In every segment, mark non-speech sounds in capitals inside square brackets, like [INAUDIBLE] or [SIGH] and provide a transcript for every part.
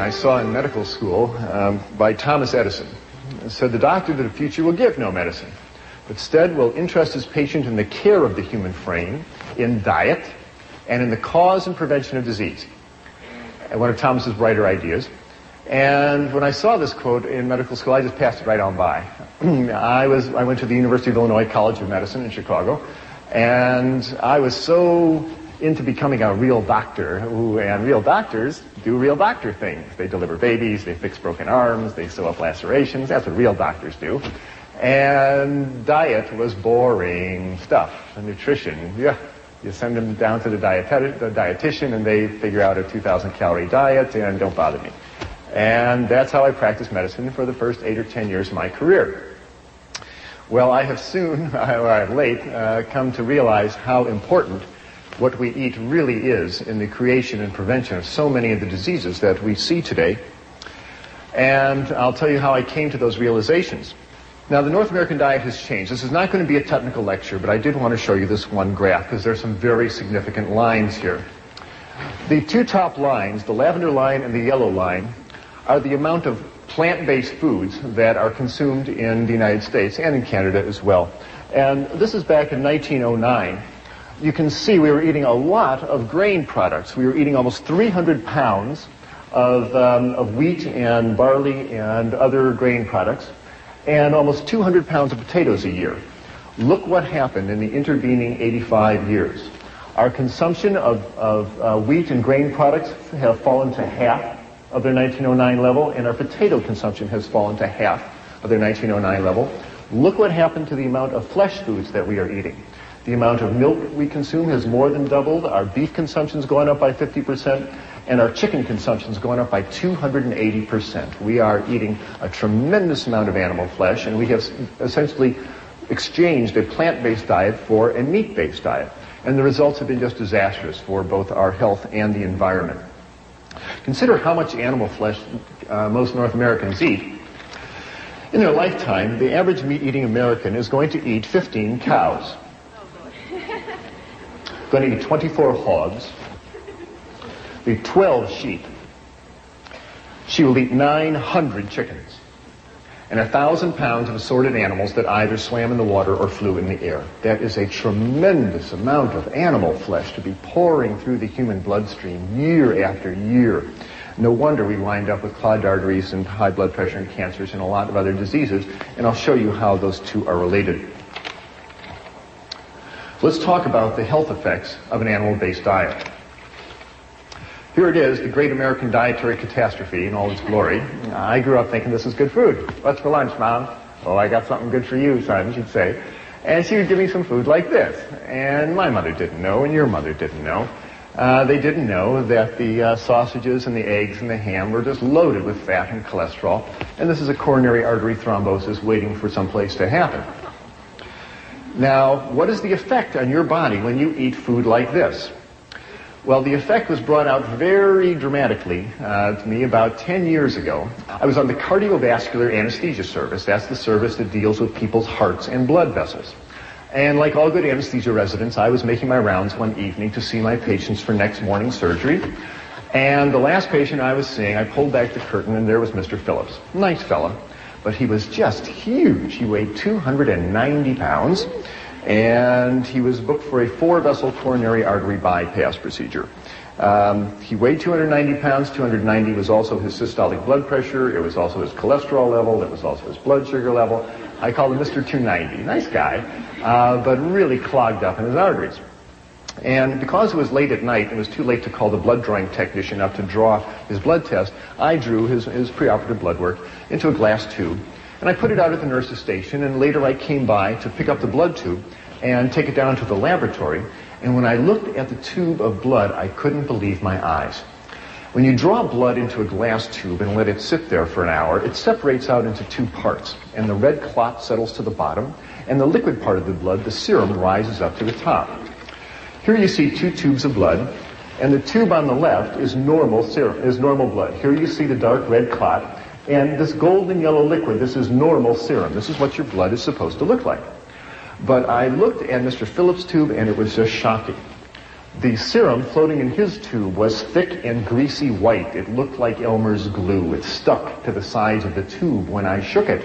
I saw in medical school um, by Thomas Edison. It said, The doctor of the future will give no medicine, but instead will interest his patient in the care of the human frame, in diet, and in the cause and prevention of disease. And one of Thomas's brighter ideas. And when I saw this quote in medical school, I just passed it right on by. [CLEARS THROAT] I was I went to the University of Illinois College of Medicine in Chicago, and I was so into becoming a real doctor. Who, and real doctors do real doctor things. They deliver babies, they fix broken arms, they sew up lacerations. That's what real doctors do. And diet was boring stuff. nutrition, yeah. You send them down to the, dietet- the dietitian and they figure out a 2,000 calorie diet and don't bother me. And that's how I practiced medicine for the first eight or ten years of my career. Well, I have soon, [LAUGHS] or late, uh, come to realize how important what we eat really is in the creation and prevention of so many of the diseases that we see today. And I'll tell you how I came to those realizations. Now, the North American diet has changed. This is not going to be a technical lecture, but I did want to show you this one graph because there are some very significant lines here. The two top lines, the lavender line and the yellow line, are the amount of plant-based foods that are consumed in the United States and in Canada as well. And this is back in 1909 you can see we were eating a lot of grain products. We were eating almost 300 pounds of, um, of wheat and barley and other grain products, and almost 200 pounds of potatoes a year. Look what happened in the intervening 85 years. Our consumption of, of uh, wheat and grain products have fallen to half of their 1909 level, and our potato consumption has fallen to half of their 1909 level. Look what happened to the amount of flesh foods that we are eating. The amount of milk we consume has more than doubled. Our beef consumption's gone up by 50%, and our chicken consumption's gone up by 280%. We are eating a tremendous amount of animal flesh, and we have essentially exchanged a plant-based diet for a meat-based diet. And the results have been just disastrous for both our health and the environment. Consider how much animal flesh uh, most North Americans eat. In their lifetime, the average meat-eating American is going to eat 15 cows going to eat 24 hogs, eat 12 sheep. She will eat 900 chickens and a thousand pounds of assorted animals that either swam in the water or flew in the air. That is a tremendous amount of animal flesh to be pouring through the human bloodstream year after year. No wonder we wind up with clogged arteries and high blood pressure and cancers and a lot of other diseases, and I'll show you how those two are related. Let's talk about the health effects of an animal-based diet. Here it is, the great American dietary catastrophe in all its glory. I grew up thinking this is good food. What's for lunch, Mom? Oh, I got something good for you, son, she'd say. And she would give me some food like this. And my mother didn't know, and your mother didn't know. Uh, they didn't know that the uh, sausages and the eggs and the ham were just loaded with fat and cholesterol. And this is a coronary artery thrombosis waiting for someplace to happen. Now, what is the effect on your body when you eat food like this? Well, the effect was brought out very dramatically uh, to me about 10 years ago. I was on the cardiovascular anesthesia service. That's the service that deals with people's hearts and blood vessels. And like all good anesthesia residents, I was making my rounds one evening to see my patients for next morning surgery. And the last patient I was seeing, I pulled back the curtain and there was Mr. Phillips. Nice fellow but he was just huge. He weighed 290 pounds, and he was booked for a four-vessel coronary artery bypass procedure. Um, he weighed 290 pounds. 290 was also his systolic blood pressure. It was also his cholesterol level. It was also his blood sugar level. I called him Mr. 290. Nice guy, uh, but really clogged up in his arteries. And because it was late at night, it was too late to call the blood drawing technician up to draw his blood test, I drew his, his preoperative blood work into a glass tube. And I put it out at the nurse's station, and later I came by to pick up the blood tube and take it down to the laboratory. And when I looked at the tube of blood, I couldn't believe my eyes. When you draw blood into a glass tube and let it sit there for an hour, it separates out into two parts. And the red clot settles to the bottom, and the liquid part of the blood, the serum, rises up to the top. Here you see two tubes of blood, and the tube on the left is normal serum, is normal blood. Here you see the dark red clot, and this golden yellow liquid, this is normal serum. This is what your blood is supposed to look like. But I looked at Mr. Phillips' tube, and it was just shocking. The serum floating in his tube was thick and greasy white. It looked like Elmer's glue. It stuck to the sides of the tube when I shook it.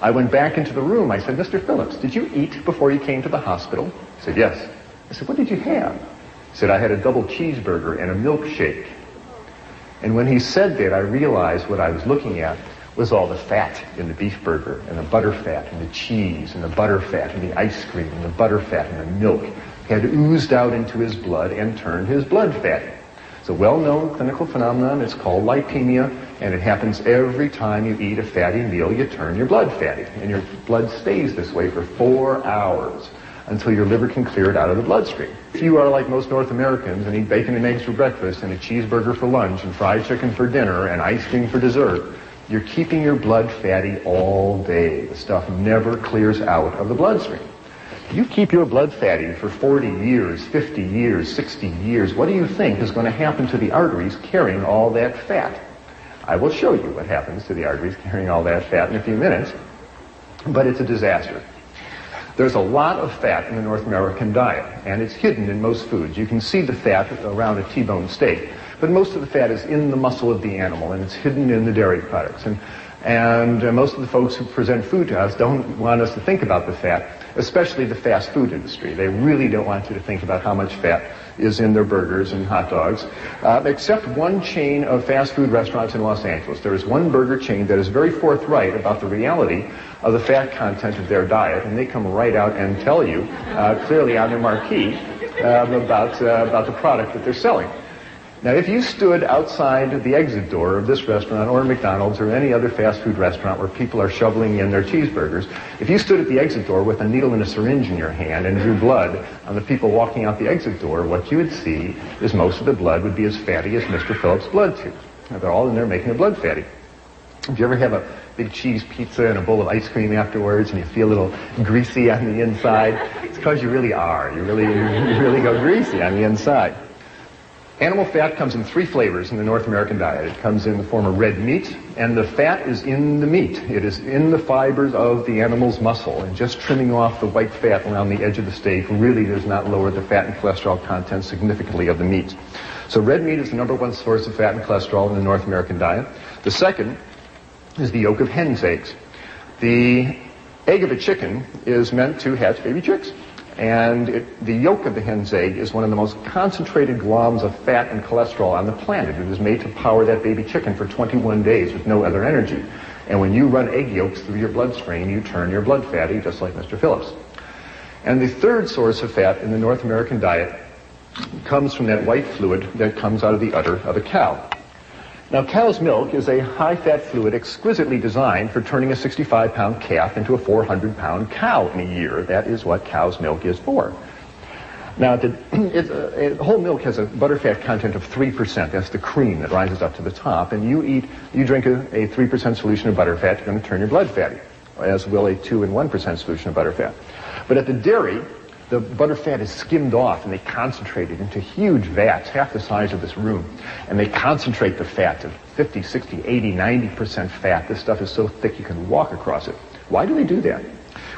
I went back into the room. I said, Mr. Phillips, did you eat before you came to the hospital? He said, yes. I said, what did you have? He said, I had a double cheeseburger and a milkshake. And when he said that, I realized what I was looking at was all the fat in the beef burger and the butter fat and the cheese and the butter fat and the ice cream and the butter fat and the milk had oozed out into his blood and turned his blood fatty. It's a well-known clinical phenomenon. It's called lipemia, and it happens every time you eat a fatty meal, you turn your blood fatty. And your blood stays this way for four hours until your liver can clear it out of the bloodstream. If you are like most North Americans and eat bacon and eggs for breakfast and a cheeseburger for lunch and fried chicken for dinner and ice cream for dessert, you're keeping your blood fatty all day. The stuff never clears out of the bloodstream. You keep your blood fatty for 40 years, 50 years, 60 years. What do you think is going to happen to the arteries carrying all that fat? I will show you what happens to the arteries carrying all that fat in a few minutes, but it's a disaster. There's a lot of fat in the North American diet, and it's hidden in most foods. You can see the fat around a T-bone steak, but most of the fat is in the muscle of the animal, and it's hidden in the dairy products. And, and uh, most of the folks who present food to us don't want us to think about the fat especially the fast food industry. They really don't want you to think about how much fat is in their burgers and hot dogs, uh, except one chain of fast food restaurants in Los Angeles. There is one burger chain that is very forthright about the reality of the fat content of their diet, and they come right out and tell you uh, clearly on their marquee uh, about, uh, about the product that they're selling. Now, if you stood outside the exit door of this restaurant or McDonald's or any other fast food restaurant where people are shoveling in their cheeseburgers, if you stood at the exit door with a needle and a syringe in your hand and drew blood on the people walking out the exit door, what you would see is most of the blood would be as fatty as Mr. Phillips' blood tube. Now, they're all in there making the blood fatty. If you ever have a big cheese pizza and a bowl of ice cream afterwards and you feel a little greasy on the inside, it's because you really are. You really, [LAUGHS] you really go greasy on the inside. Animal fat comes in three flavors in the North American diet. It comes in the form of red meat, and the fat is in the meat. It is in the fibers of the animal's muscle, and just trimming off the white fat around the edge of the steak really does not lower the fat and cholesterol content significantly of the meat. So red meat is the number one source of fat and cholesterol in the North American diet. The second is the yolk of hen's eggs. The egg of a chicken is meant to hatch baby chicks. And it, the yolk of the hen's egg is one of the most concentrated gloms of fat and cholesterol on the planet. It is made to power that baby chicken for 21 days with no other energy. And when you run egg yolks through your bloodstream, you turn your blood fatty, just like Mr. Phillips. And the third source of fat in the North American diet comes from that white fluid that comes out of the udder of a cow. Now, cow's milk is a high-fat fluid exquisitely designed for turning a 65-pound calf into a 400-pound cow in a year. That is what cow's milk is for. Now, the, [CLEARS THROAT] uh, whole milk has a butterfat content of 3%. That's the cream that rises up to the top. And you eat, you drink a, a 3% solution of butterfat, you're going to turn your blood fatty, as will a 2 and 1% solution of butterfat. But at the dairy, the butter fat is skimmed off and they concentrate it into huge vats, half the size of this room. And they concentrate the fat to 50, 60, 80, 90% fat. This stuff is so thick you can walk across it. Why do they do that?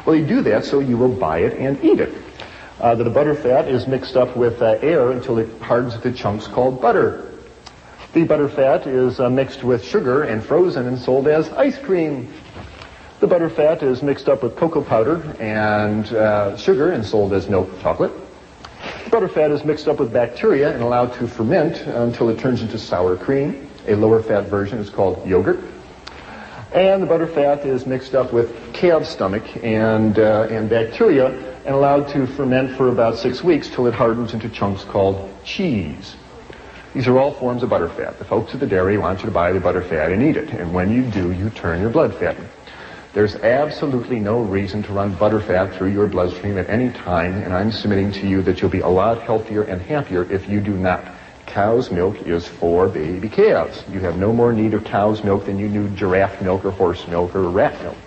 Well, they do that so you will buy it and eat it. Uh, the butter fat is mixed up with uh, air until it hardens into chunks called butter. The butter fat is uh, mixed with sugar and frozen and sold as ice cream. The butter fat is mixed up with cocoa powder and uh, sugar and sold as milk chocolate. The butter fat is mixed up with bacteria and allowed to ferment until it turns into sour cream. A lower fat version is called yogurt. And the butter fat is mixed up with calf stomach and, uh, and bacteria and allowed to ferment for about six weeks till it hardens into chunks called cheese. These are all forms of butter fat. The folks at the dairy want you to buy the butter fat and eat it. And when you do, you turn your blood fatty. There's absolutely no reason to run butterfat through your bloodstream at any time, and I'm submitting to you that you'll be a lot healthier and happier if you do not. Cow's milk is for baby calves. You have no more need of cow's milk than you need giraffe milk or horse milk or rat milk.